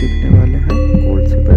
दिखने वाले हैं। गोल्ड से